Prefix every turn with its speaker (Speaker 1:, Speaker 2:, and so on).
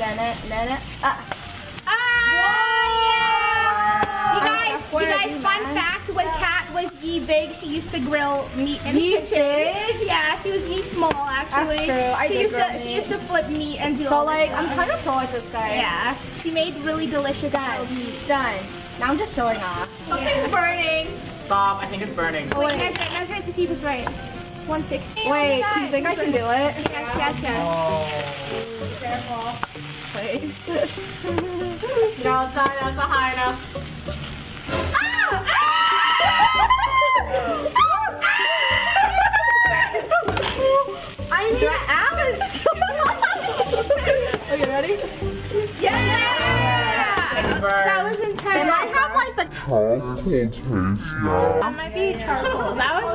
Speaker 1: Ah.
Speaker 2: Ah. You guys, you guys, fun fact, when Kat was ye big, she used to grill meat in
Speaker 1: Ye
Speaker 2: the kitchen. Yeah, she was ye small actually.
Speaker 1: That's true. I
Speaker 2: she
Speaker 1: did
Speaker 2: used
Speaker 1: grill
Speaker 2: to she used to flip meat and do
Speaker 1: so
Speaker 2: all this
Speaker 1: like, I'm kind of pro at this, guys.
Speaker 2: Yeah, she made really delicious
Speaker 1: Done.
Speaker 2: meat.
Speaker 1: Done. Now I'm just showing off.
Speaker 2: Something's burning.
Speaker 3: Stop, I think it's burning.
Speaker 2: Oh, wait, measure it, measure it to see if it's right. 160.
Speaker 1: Wait, do you think I can do it?
Speaker 2: Yes, yes, yes.
Speaker 1: Wait.
Speaker 3: No, it's not, that's not high enough.
Speaker 1: I need Alice. okay, ready?
Speaker 2: Yeah!
Speaker 3: It's burned.
Speaker 2: That was intense.
Speaker 1: It might have like the
Speaker 4: Charcoal taste now.
Speaker 2: That might be charcoal. That was